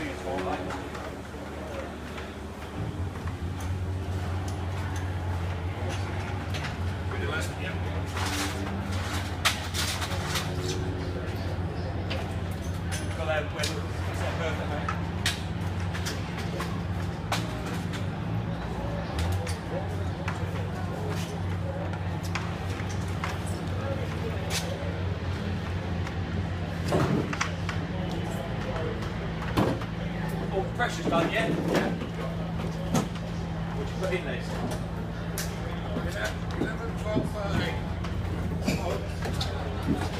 All the pressure's done, yeah? Yeah. What do you put in these? 11, 12, 13.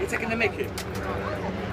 You're taking the mickey?